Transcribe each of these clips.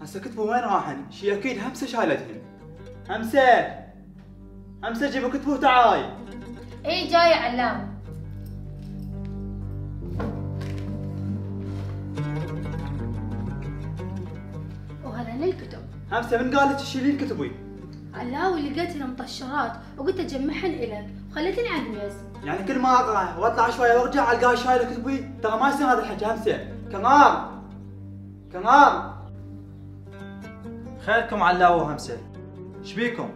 هسه كتبوا وين راحن؟ شي أكيد همسة شايلتهن. همسة! همسة جيبوا كتبوا تعاي إي جاي علام. وهذا للكتب همسة من قالت تشيلين كتبي؟ علاوي لقيت المطشرات وقلت أجمعهن إلك. على الميز يعني كل ما أقرأ وأطلع شوية وأرجع القاها شايله كتبي ترى ما يصير هذا الحكي همسه كمار كمار خيركم علاوه همسه شبيكم؟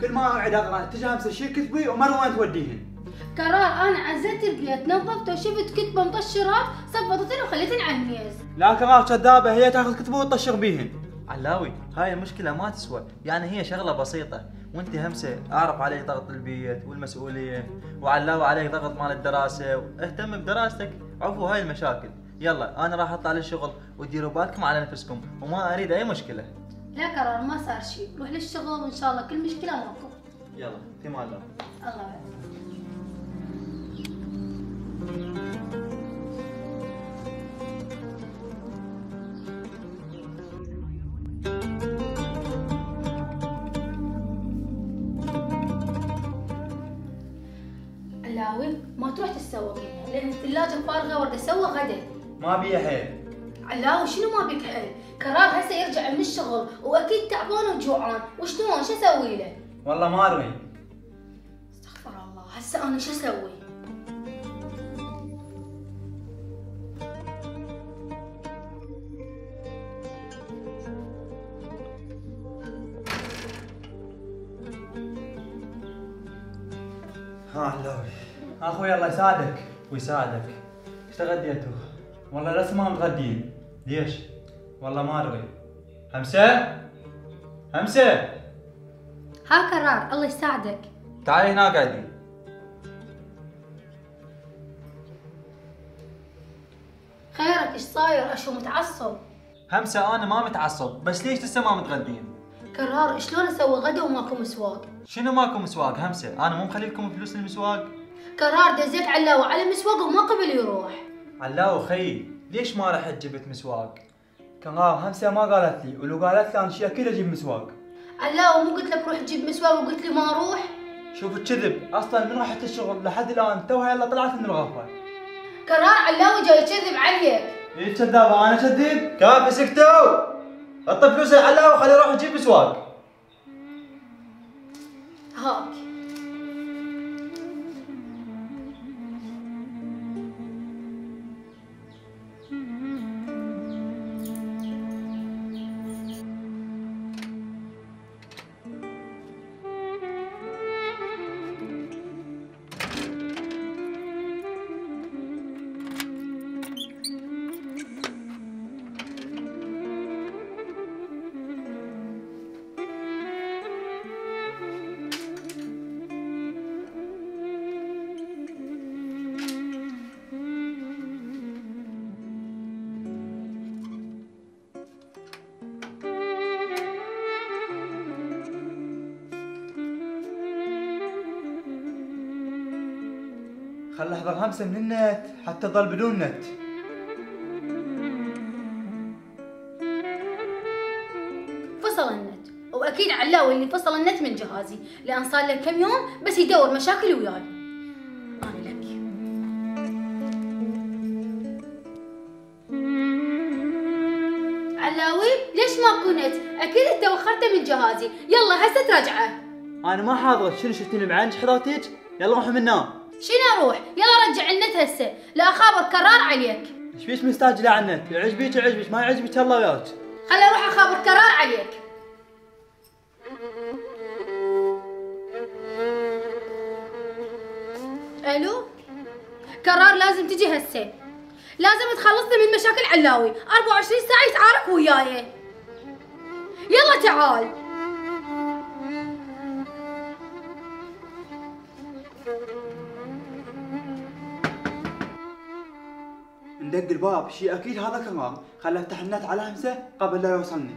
كل ما أقعد أقرأ تجي همسه شيل كتبي ومره وين توديهن. قرار أنا عزلت البيت نظفته وشفت كتبة مطشرات صفطتني وخليتني على الميز لا كمار كذابة. هي تأخذ كتبة وتطشر بيهن. علاوي هاي المشكلة ما تسوى. يعني هي شغلة بسيطة. وانت همسة أعرف عليك ضغط البيت والمسؤولية وعلاوي عليك ضغط مال الدراسة اهتم بدراستك. عفوا هاي المشاكل. يلا أنا راح أطلع للشغل وديروا بالكم على نفسكم وما أريد أي مشكلة. لا قرار ما صار شيء روح للشغل وإن شاء الله كل مشكلة ماكو يلا في الله الله يعين. علاوي ما تروح تتسوق لأن الثلاجة فارغه ورد أسوي غدا. ما بيها حيل. علاوي شنو ما بك حل قرار هسه يرجع من الشغل وأكيد تعبان وجوعان. وشلون؟ شو أسوي له؟ والله ما أدري. استغفر الله. هسه أنا شو أسوي؟ ها علاوي أخوي الله يساعدك. ويساعدك. إيش تغديتوا؟ والله لسه ما متغدين ليش؟ والله ما أدري. همسة؟ همسة؟ ها قرار الله يساعدك. تعالي هنا قاعدين خيرك إيش صاير؟ أشو متعصب؟ همسة أنا ما متعصب. بس ليش لسه ما متغدين؟ قرار شلون أسوي غدا وماكو مسواق؟ شنو ماكو مسواق؟ همسة أنا مو مخلي لكم فلوس المسواق؟ قرار دزيت علاوة على مسواق وما قبل يروح. علاو خيي ليش ما رحت جبت مسواق؟ كنغار همسة ما قالت لي ولو قالت لي أنا شي أكيد أجيب مسواق. علاوة مو قلت لك روح جيب مسواق وقلت لي ما أروح شوف الكذب أصلا من رحت الشغل لحد الآن؟ توها يلا طلعت من الغرفة. قرار علاوة جاي يكذب عليك. إيه كذابه أنا كذب؟ كافي سكتوا حط فلوس العلاو وخليه يروح يجيب مسواق. هاك. خل احضر همسه من النت حتى ظل بدون نت. فصل النت. وأكيد علاوي اللي فصل النت من جهازي لأن صار له كم يوم بس يدور مشاكل وياي. أنا لك. علاوي ليش ماكو نت؟ أكيد أنت وخرته من جهازي. يلا هسه تراجعه. أنا ما حاضر شنو شفتني بعينك حضرتك؟ يلا روحوا من نام شنو أروح؟ يلا رجع النت هسه. لا اخابر كرار عليك. إيش بيش مستعجله على النت؟ يعجبك يعجبك ما يعجبك الله وياك خلي أروح اخابر كرار عليك. ألو؟ كرار لازم تجي هسه. لازم تخلصني من مشاكل علاوي. 24 ساعة يتعارك وياي. يلا تعال. دق الباب. شي أكيد هذا كمان. خلى أفتح النت على همسة قبل لا يوصلني.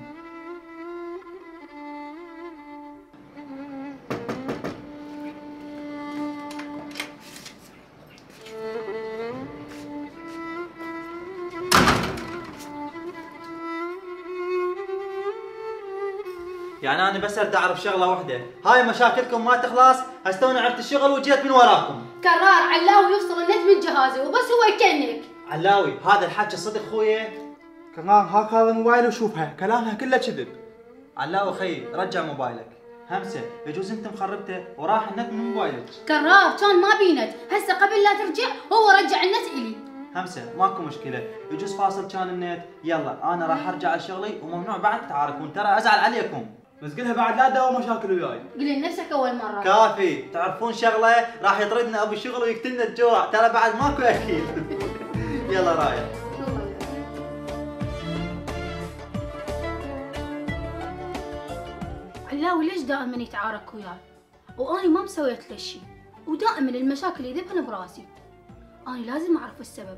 يعني أنا بس أريد أعرف شغلة واحدة. هاي مشاكلكم ما تخلص هسه عرفت الشغل وجيت من وراكم. كرار علاوي يفصل النت من جهازي وبس هو يكنك. علاوي هذا الحكي صدق خويا. كمان هاك هذا الموبايل وشوفها كلامها كله كذب. علاوي خي رجع موبايلك. همسه يجوز أنت مخربته وراح النت من موبايلك. كرار كان ما بينت هسه قبل لا ترجع هو رجع النت إلي. همسه ماكو مشكلة. يجوز فاصل كان النت. يلا أنا راح أرجع لشغلي وممنوع بعد تتعاركون ترى أزعل عليكم. بس قلها بعد لا تداوم مشاكل وياي. قولي لنفسك أول مرة. كافي. تعرفون شغلة؟ راح يطردنا أبو الشغل ويقتلنا الجوع. ترى بعد ماكو اكل يلا رايح. علاوي ليش دائما يتعارك وياي؟ واني ما مسويت له شيء ودائما المشاكل يذبحن براسي اني لازم أعرف السبب.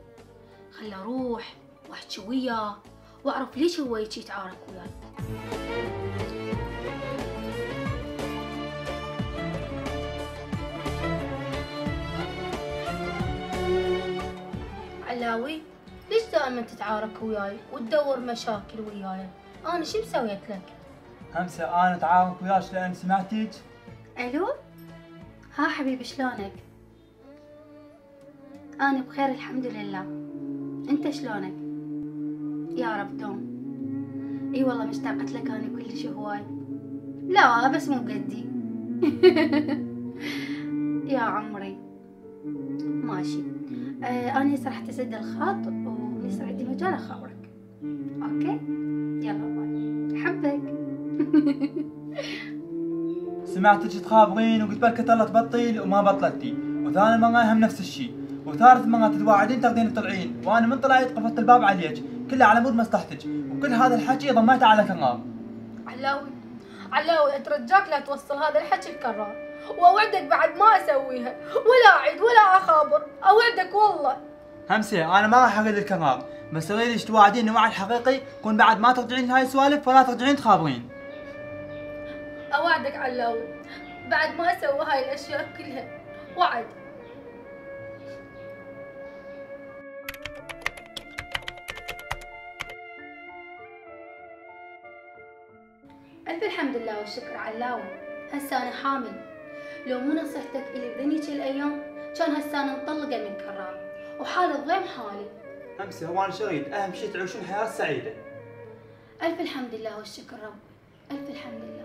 خل أروح واحكي وياه وأعرف ليش هو يتعارك وياي. علاوي ليش دائما تتعارك وياي وتدور مشاكل وياي؟ أنا شو مسويت لك؟ همسة أنا اتعاونك وياك لأن سمعتيك ألو؟ ها حبيبي شلونك؟ أنا بخير الحمد لله. أنت شلونك؟ يا رب دوم. إي والله مشتاقت لك أنا كلش هواي. لا بس مو قدي يا عمري. ماشي. آه أنا هسه راح أسد الخط ويصير عندي مجال اخابرك okay؟ يلا bye. حبك. سمعتك تخابرين وقلت بالك الله تبطل وما بطلتي. وثاني مرة هم نفس الشيء وثالث مرة تتواعدين تاخذين تطلعين وأنا من طلعت قفلت الباب عليك. كله على مود مصلحتك وكل هذا الحكي ضميته على كرار علاوي علاوي أترجاك لا توصل هذا الحكي الكرار. واوعدك بعد ما أسويها. ولا أعيد ولا أخابر. أوعدك والله. همسه أنا ما راح أقول الكرار بس اريدك توعديني وعد حقيقي كون بعد ما ترجعين هاي السوالف ولا ترجعين تخابرين. أوعدك علاوي بعد ما أسوي هاي الأشياء كلها. وعد. ألف الحمد لله والشكر علاوي هسه أنا حامل. لو مو نصيحتك إلي بذنيك الأيام كان هسه أنا مطلقة من كرار وحالي ضيم حالي. همسه هو أنا شريت أهم شيء تعيشون حياة سعيدة. ألف الحمد لله والشكر رب ألف الحمد لله.